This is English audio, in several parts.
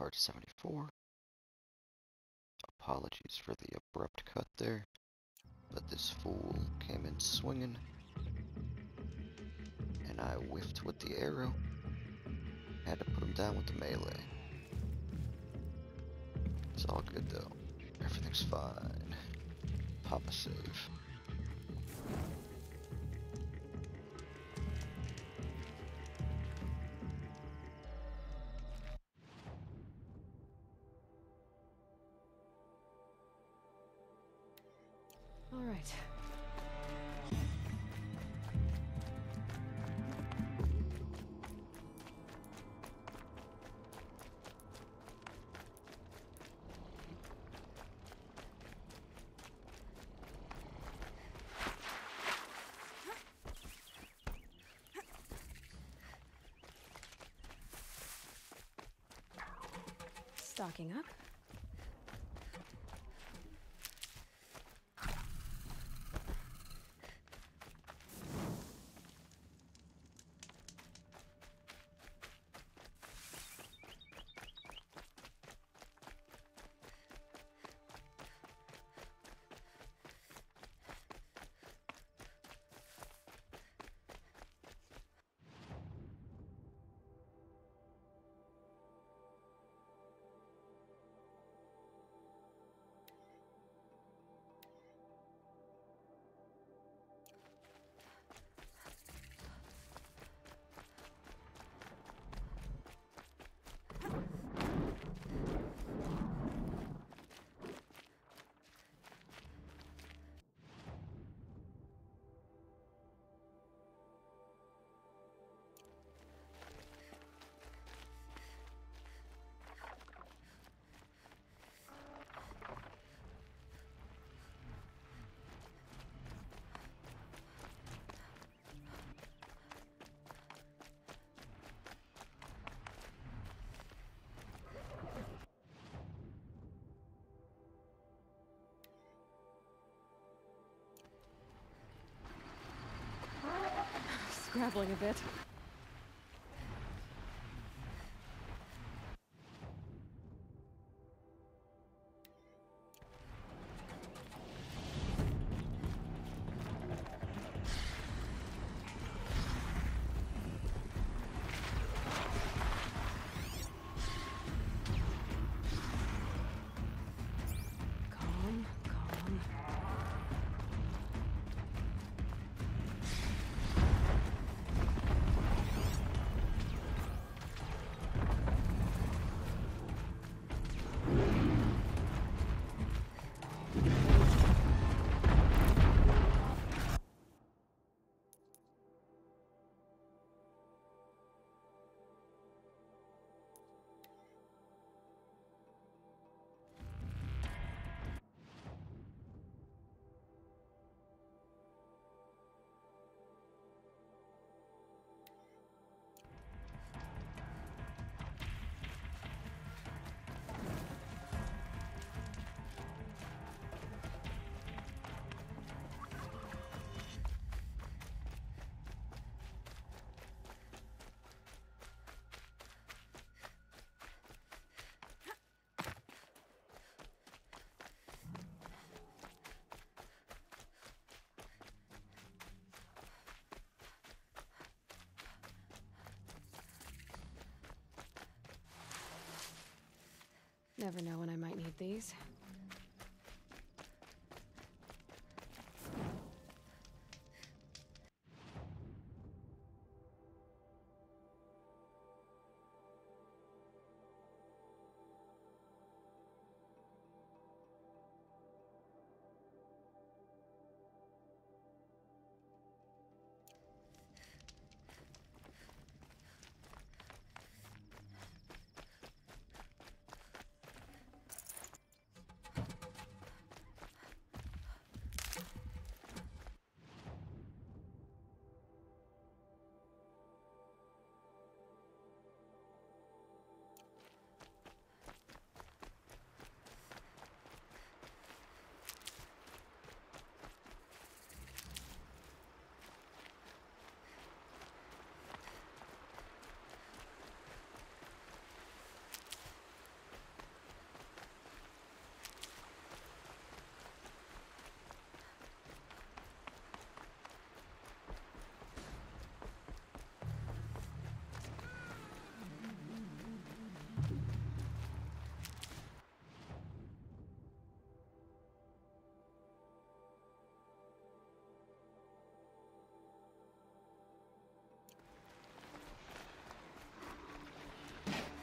part 74. Apologies for the abrupt cut there, but this fool came in swinging, and I whiffed with the arrow. Had to put him down with the melee. It's all good though. Everything's fine. Papa save. All right. Stocking up. Scrabbling a bit. Never know when I might need these. They're angry.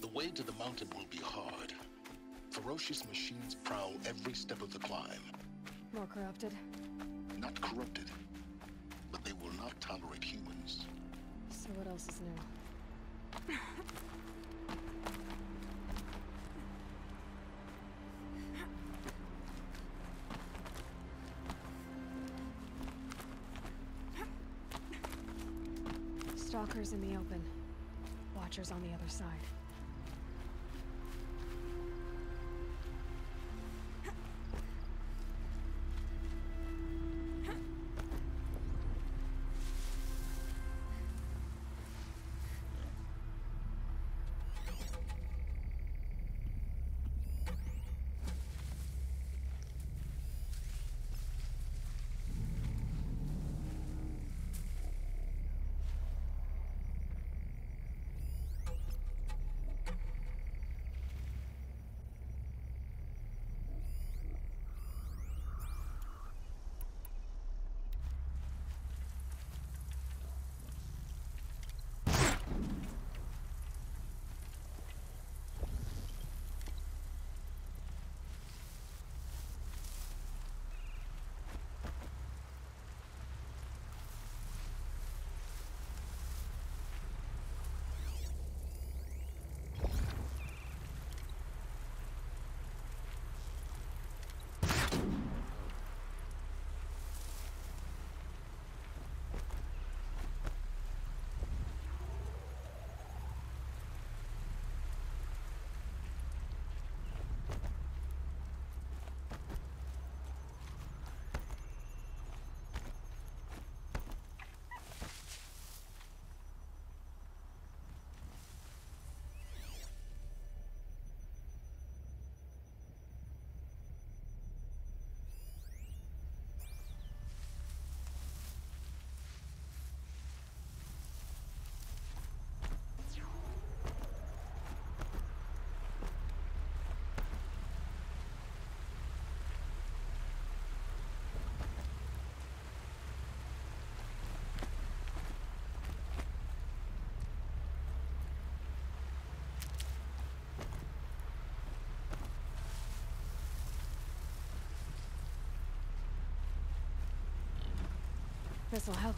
The way to the mountain will be hard. Ferocious machines prowl every step of the climb. More corrupted. Not corrupted, but they will not tolerate humans. So what else is new? Stalkers in the open. Watchers on the other side. This'll help.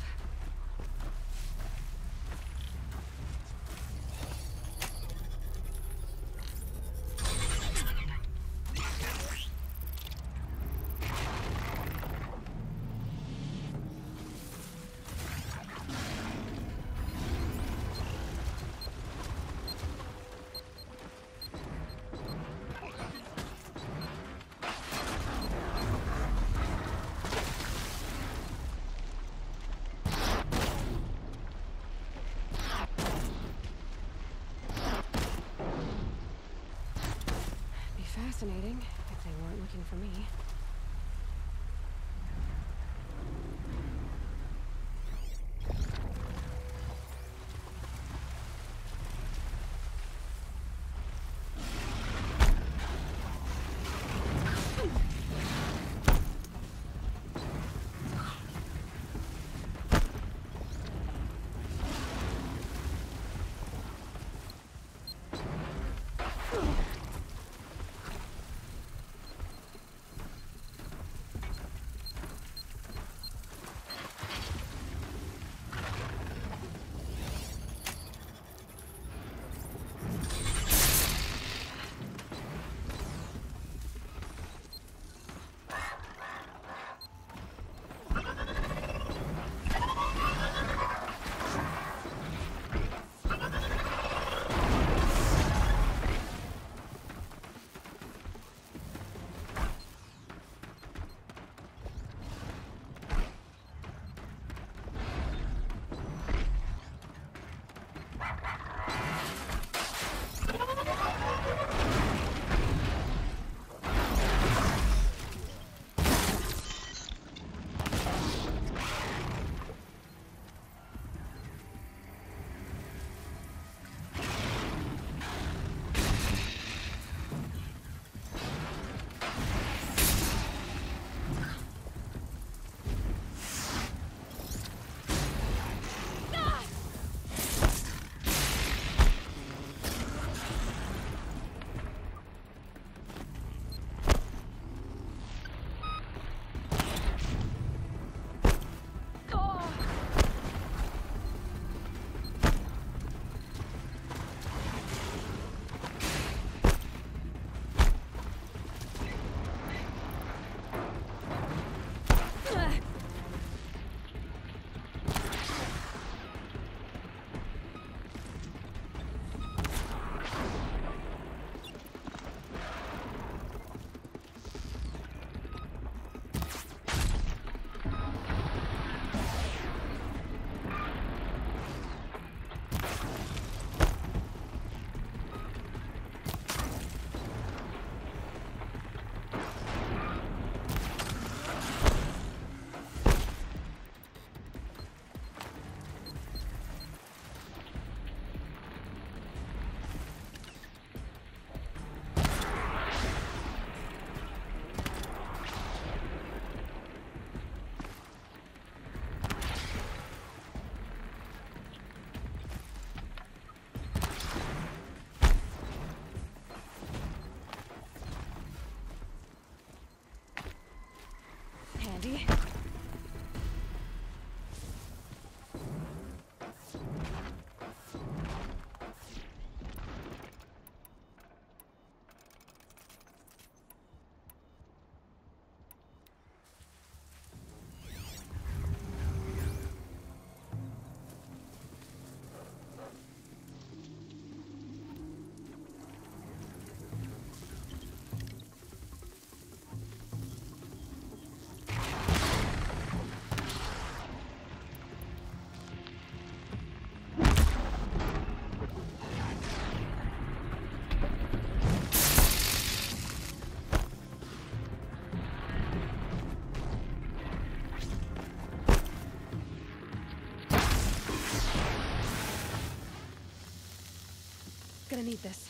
Handy. Gonna need this.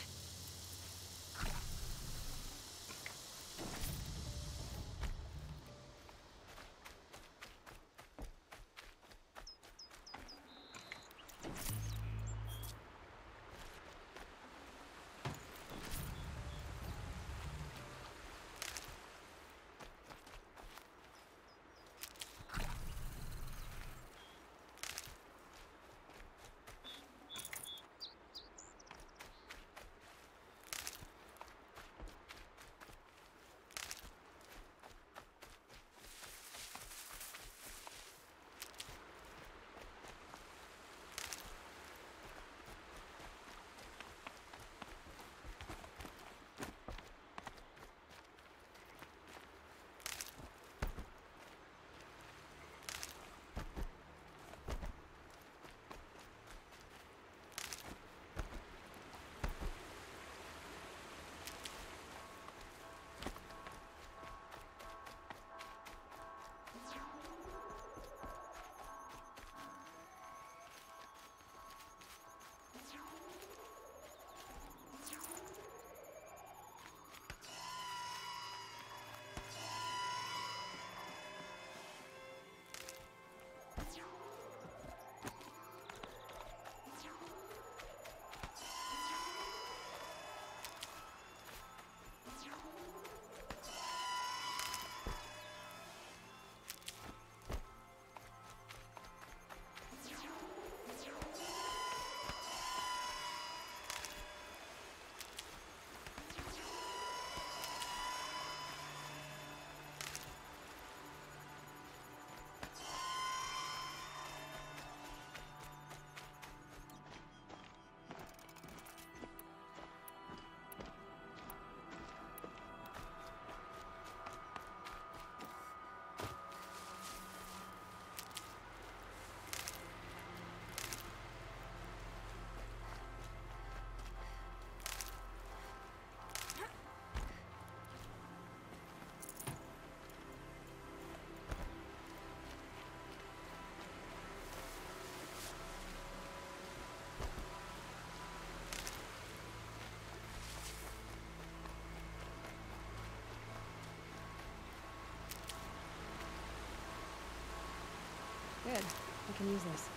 We can use this.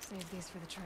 Save these for the trail.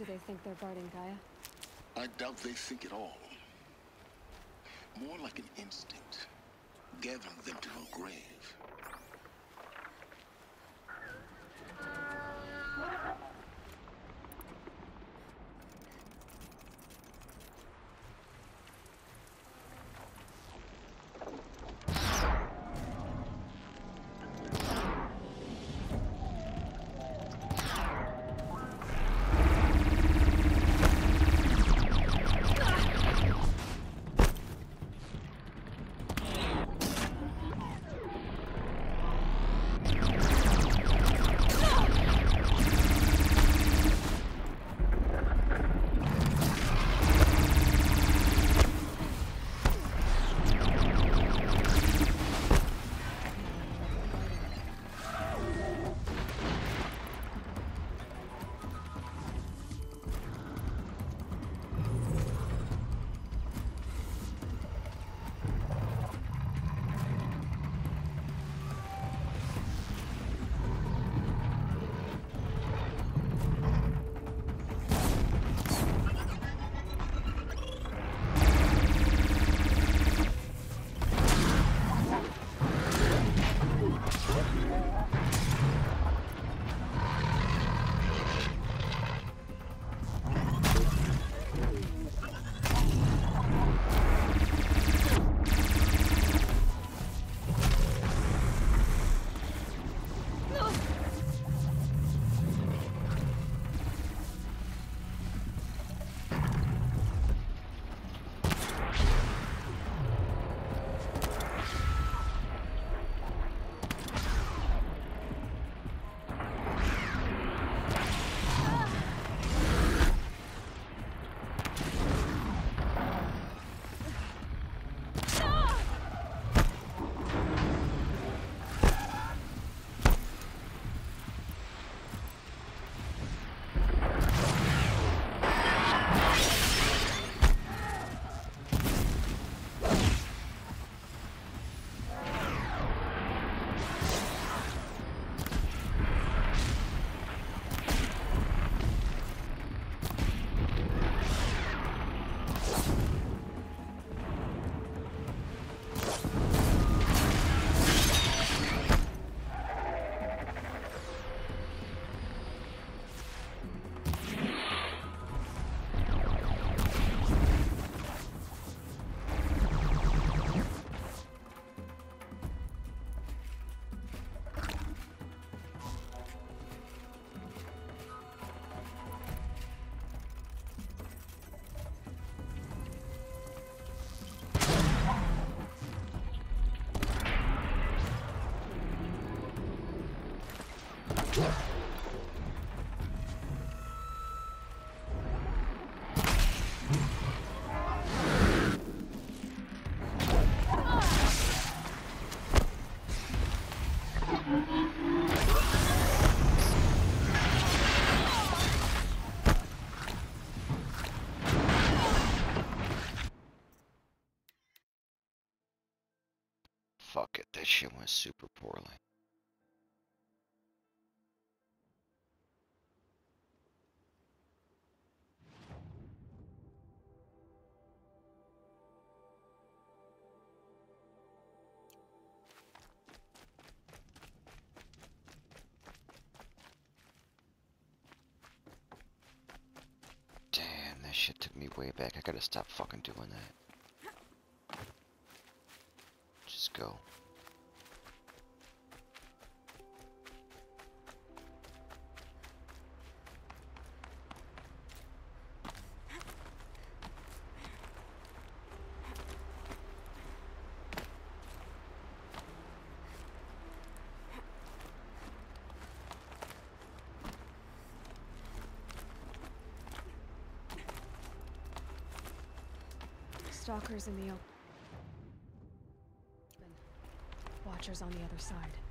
Do they think they're guarding Gaia? I doubt they think at all. More like an instinct, gathering them to her grave. Super poorly. Damn, that shit took me way back. I gotta stop fucking doing that. Just go. Stalkers in the open. Watchers on the other side.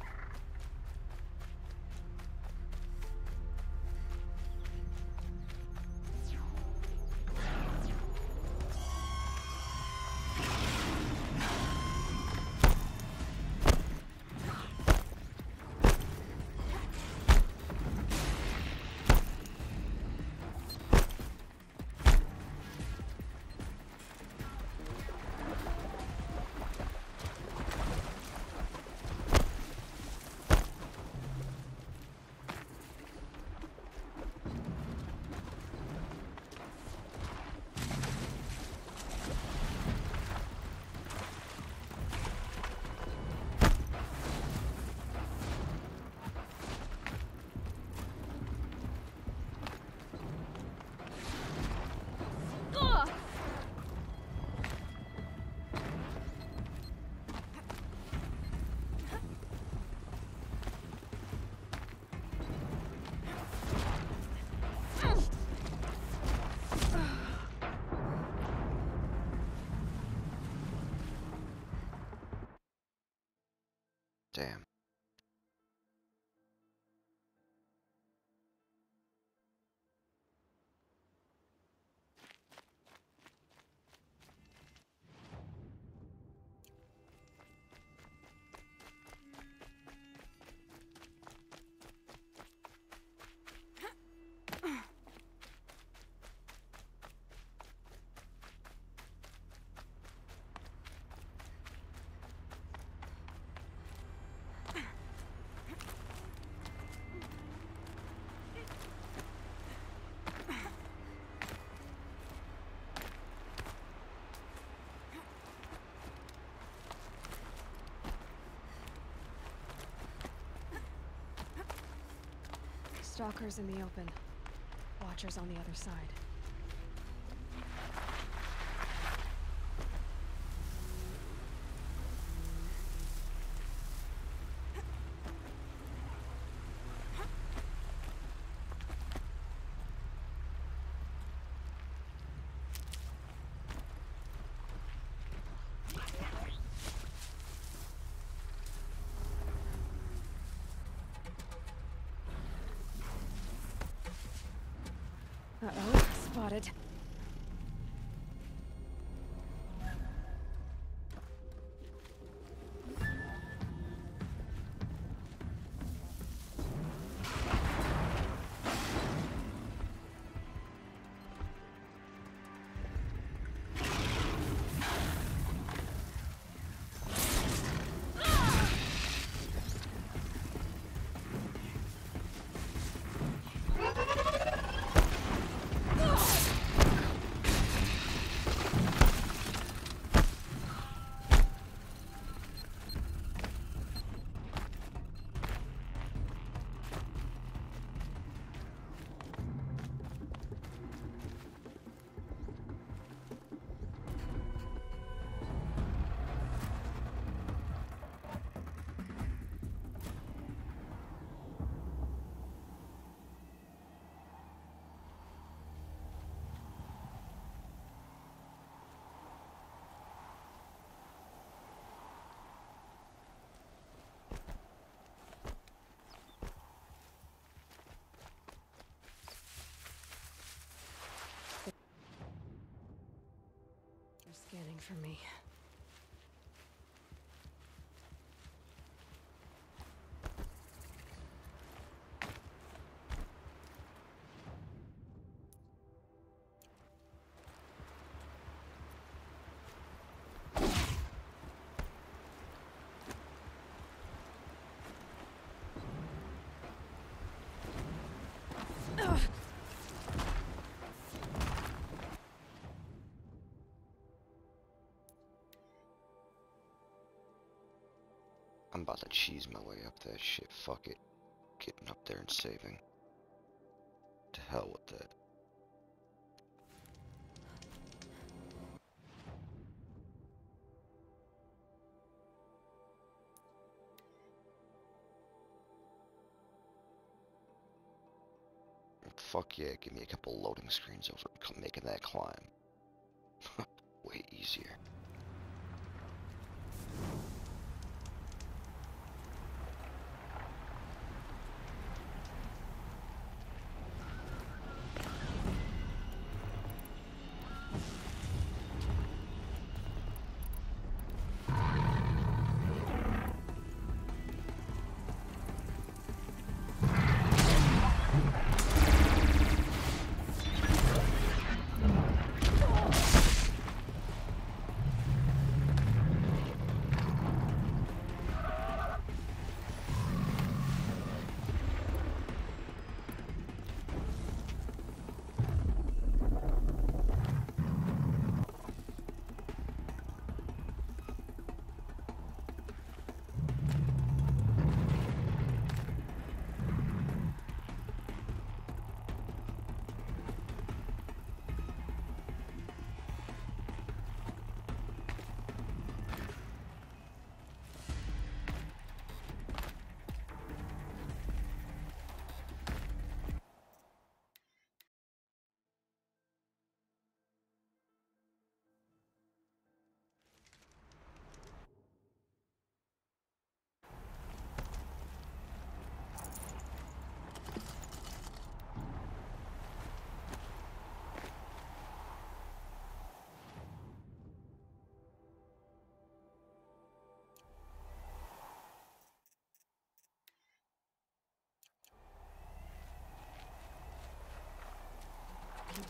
Stalkers in the open. Watchers on the other side. Uh-oh, spotted. getting for me. Ugh. Cheese my way up that shit. Fuck it. Getting up there and saving. To hell with that. Fuck yeah, give me a couple loading screens over making that climb. Way easier.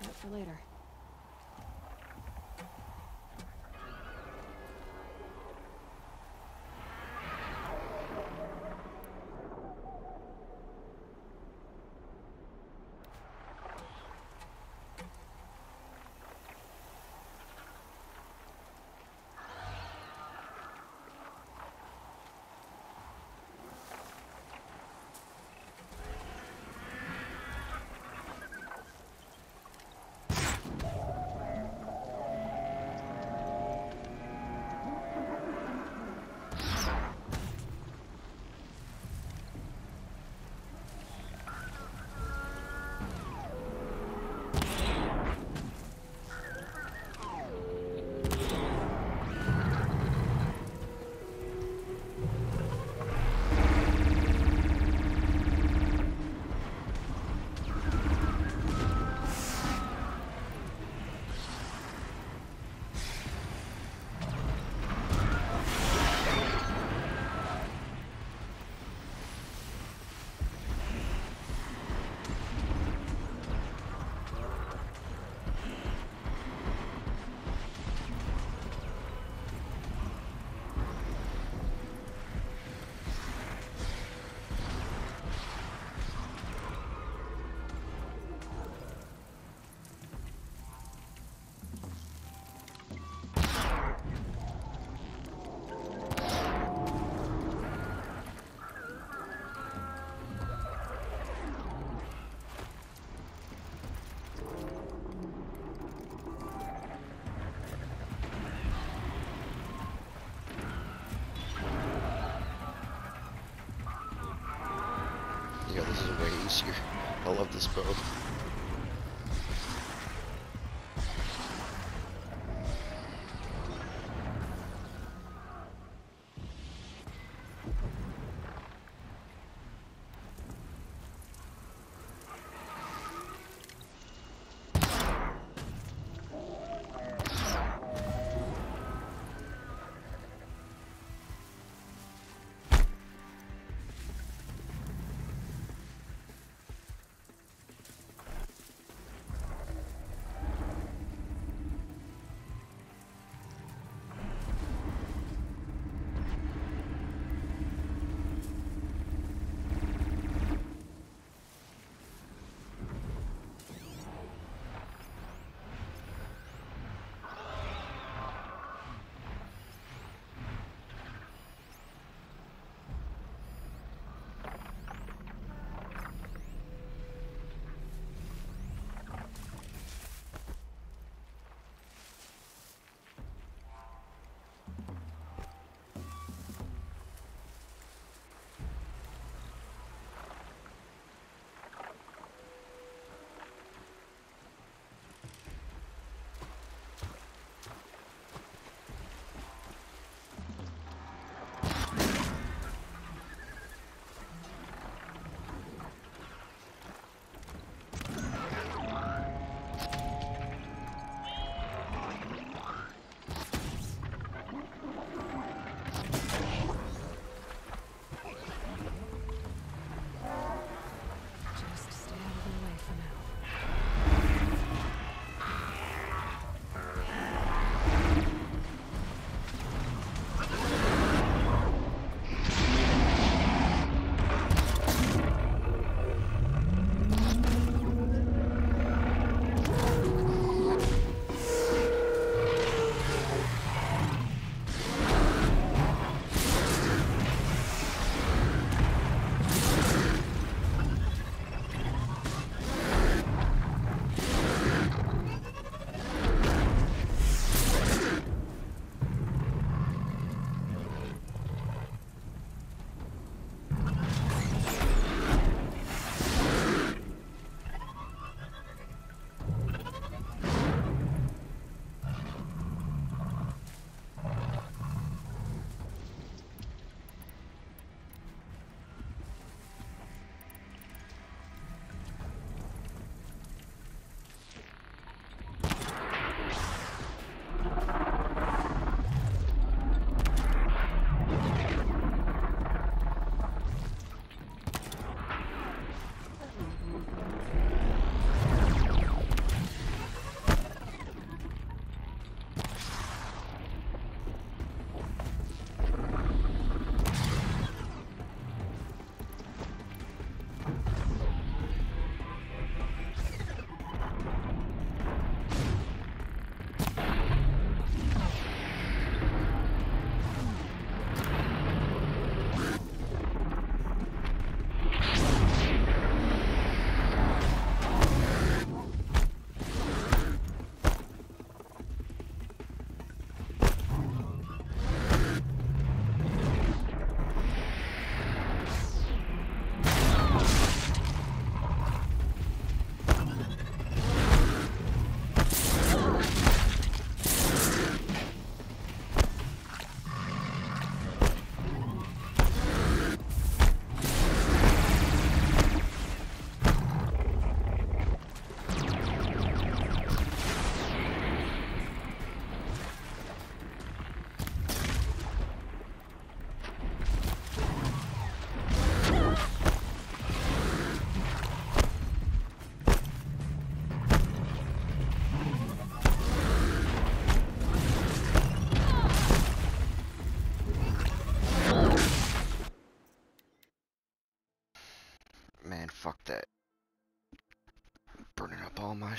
That for later. I love this boat.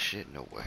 Shit, no way.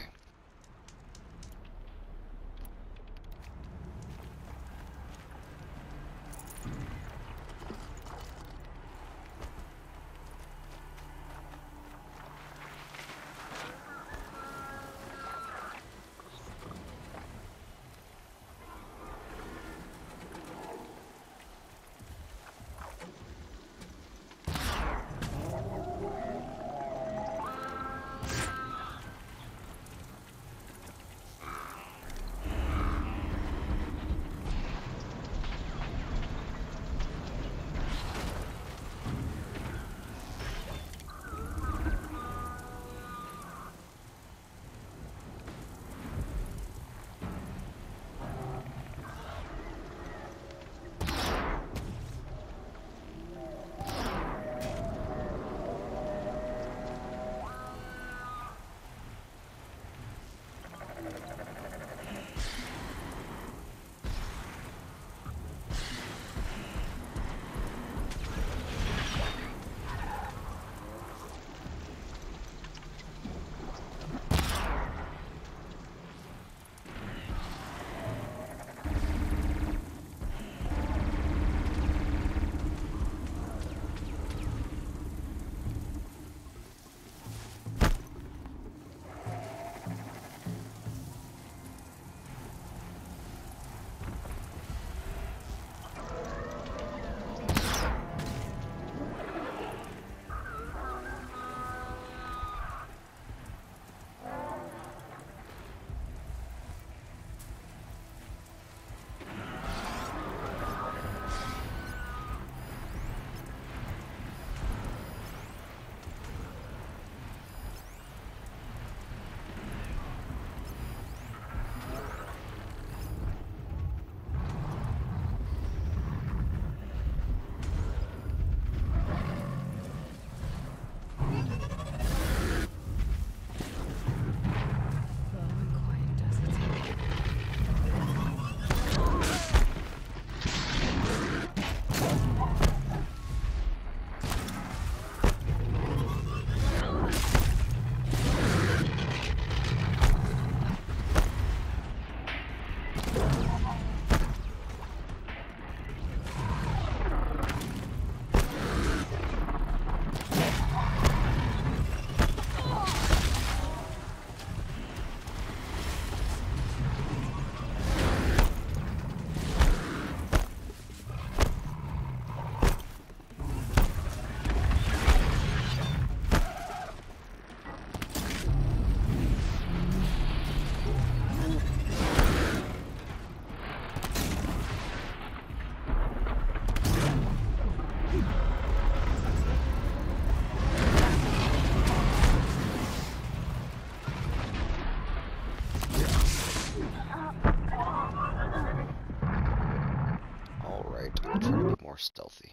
Stealthy.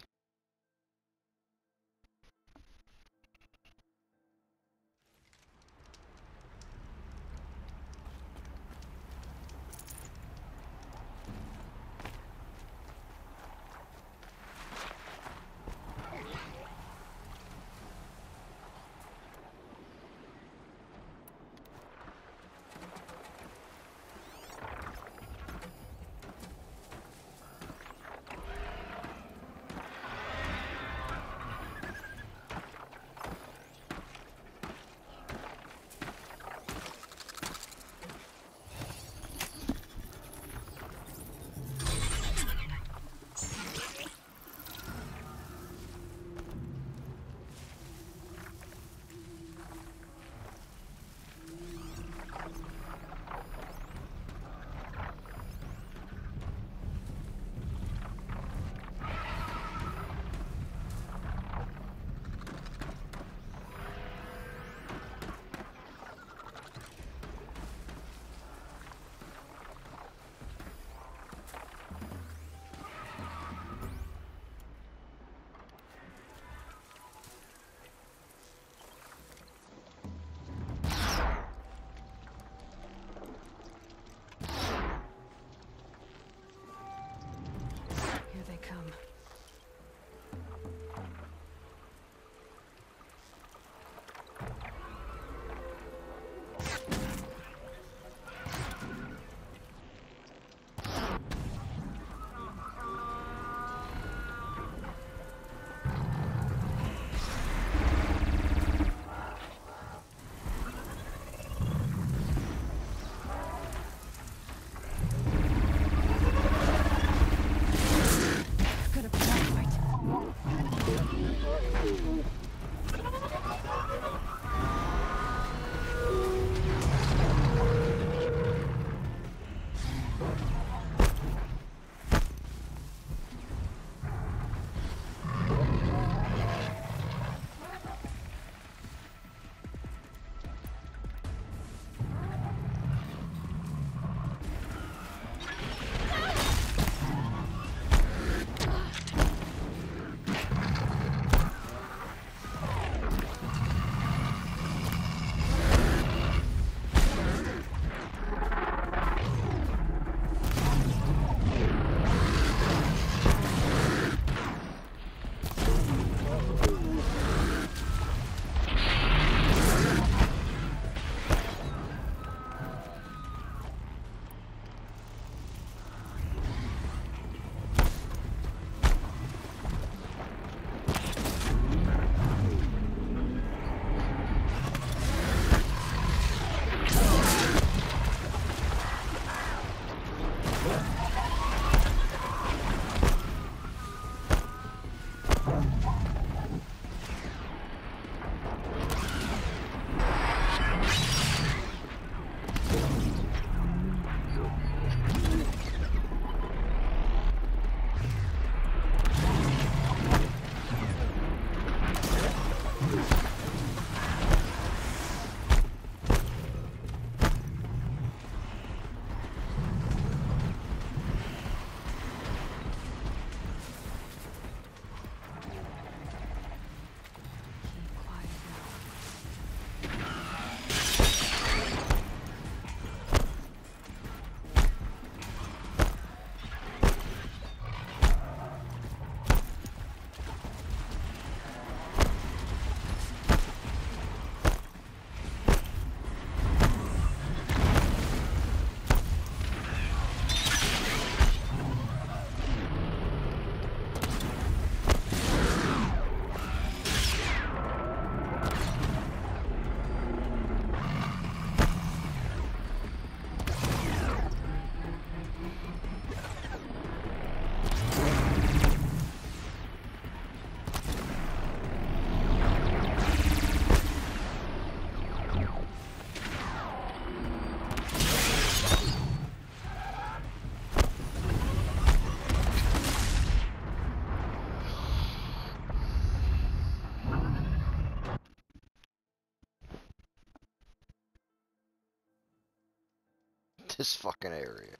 This fucking area.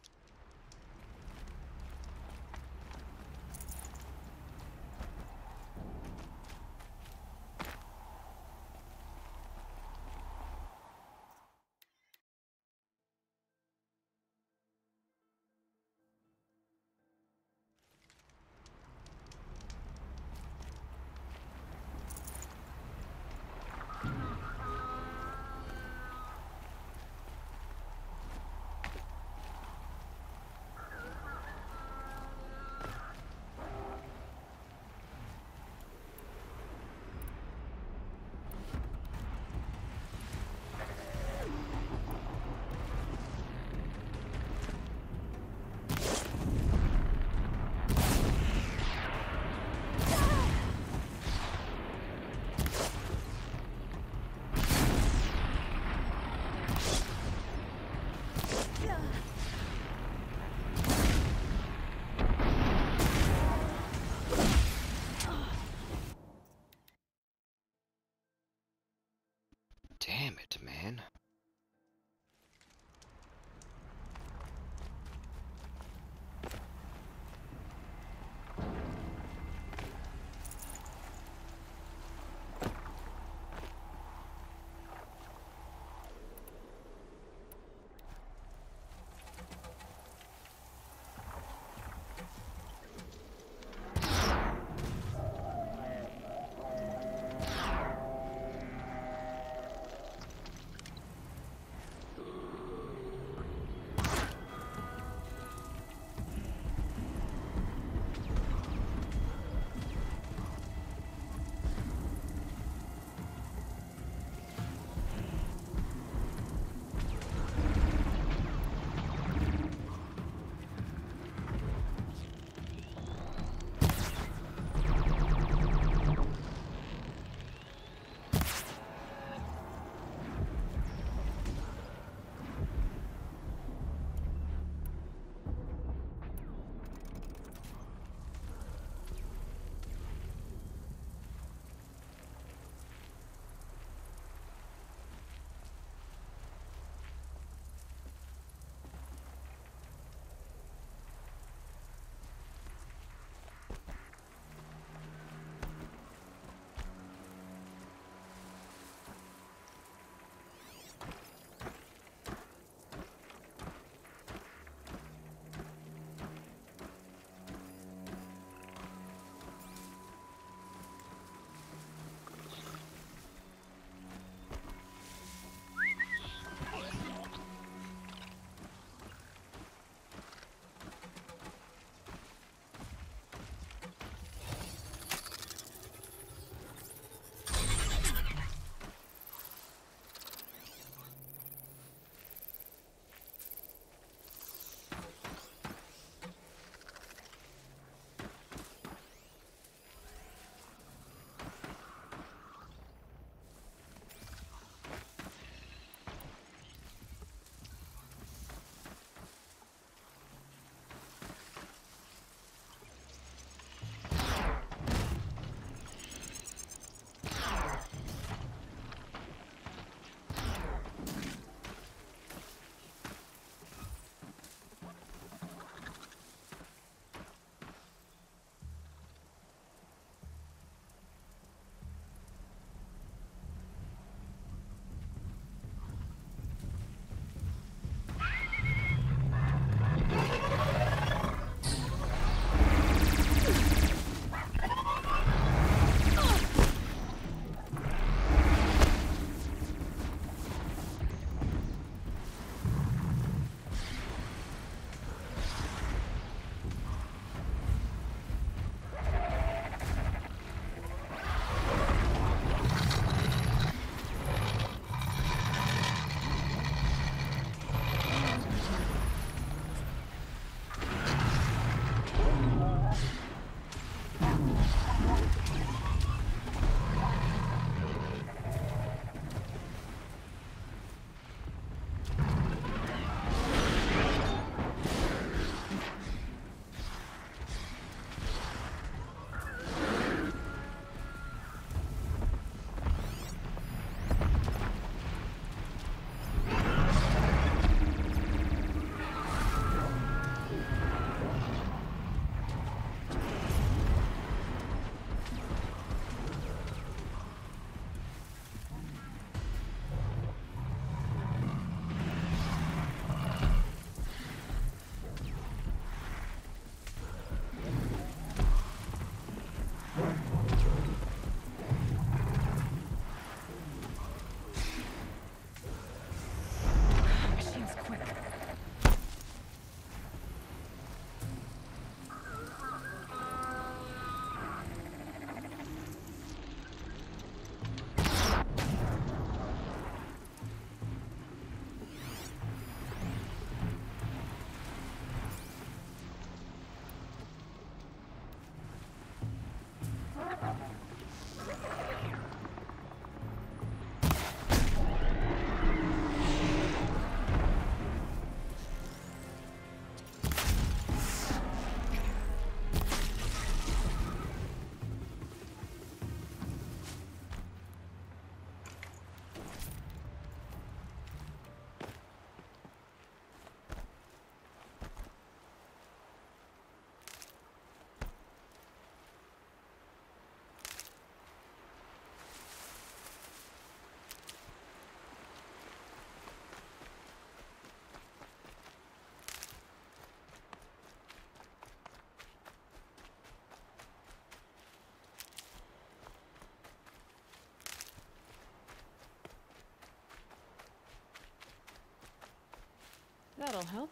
That'll help.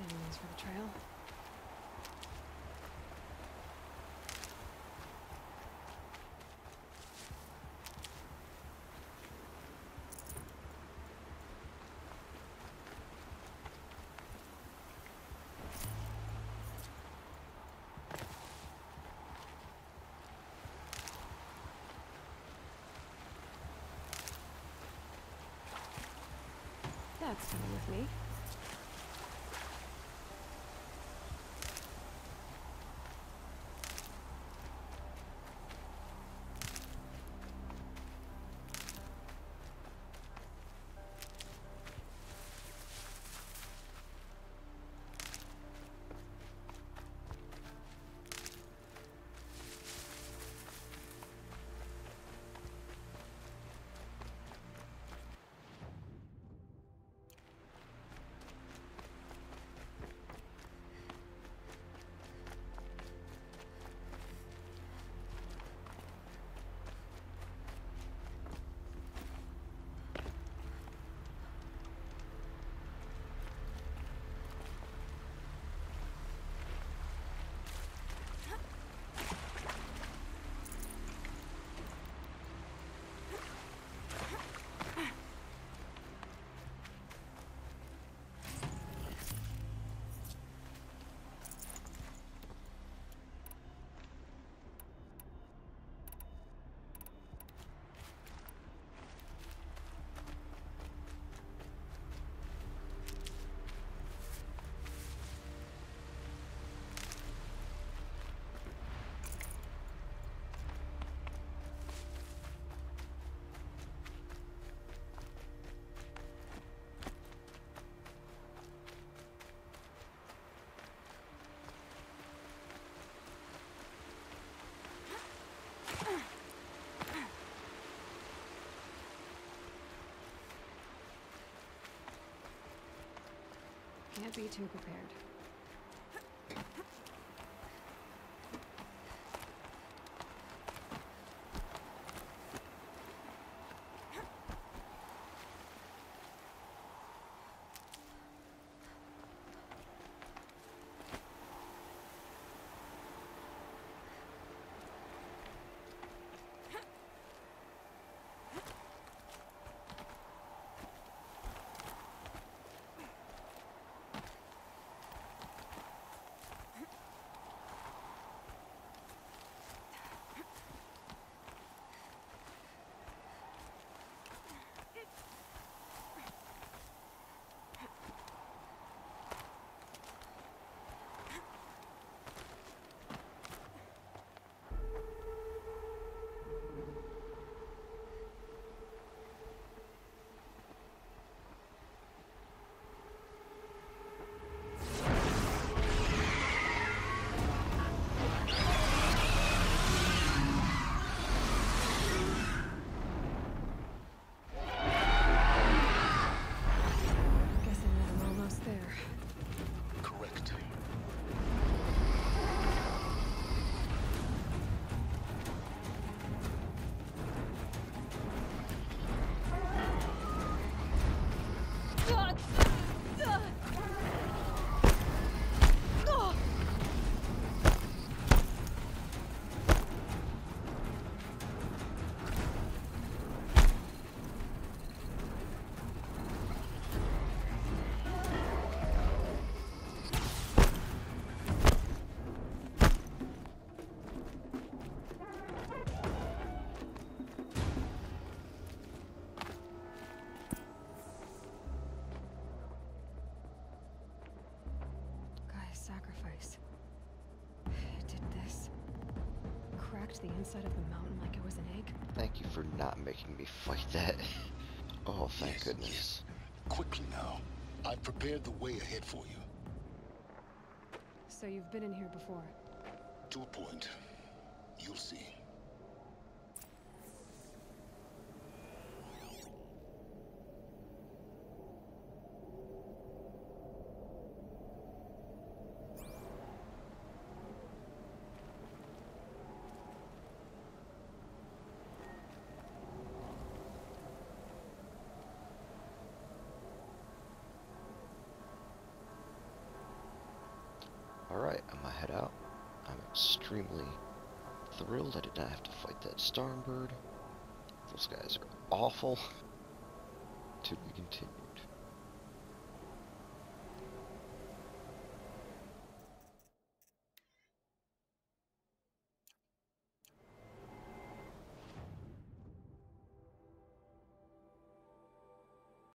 For the trail. That's fine with me. Can't be too prepared. did this. Cracked the inside of the mountain like it was an egg. Thank you for not making me fight that. oh, thank yes, goodness. Yes. Quickly now. I've prepared the way ahead for you. So you've been in here before? To a point. You'll see. Extremely thrilled I did not have to fight that Stormbird. Those guys are awful. To be continued.